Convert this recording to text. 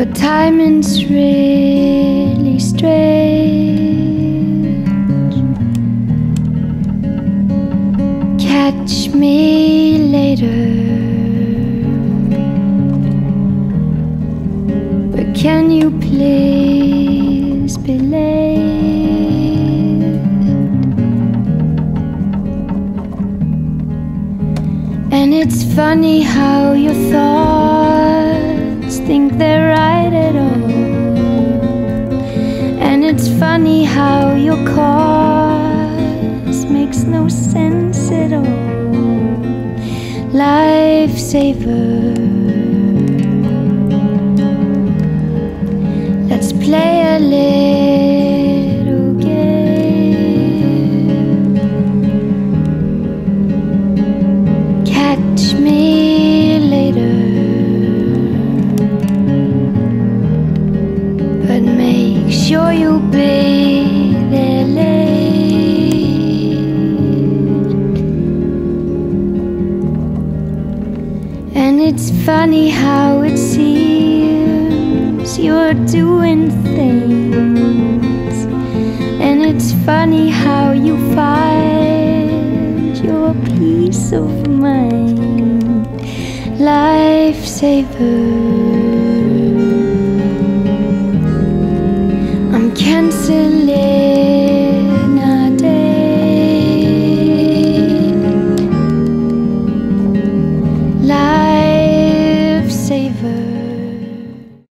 Your timing's really strange. Catch me later. But can you please be late? And it's funny how your thoughts think they're right at all. And it's funny how your cause makes no sense at all. Lifesaver. Let's play a little sure you'll be there late. And it's funny how it seems you're doing things. And it's funny how you find your peace of mind. Lifesaver.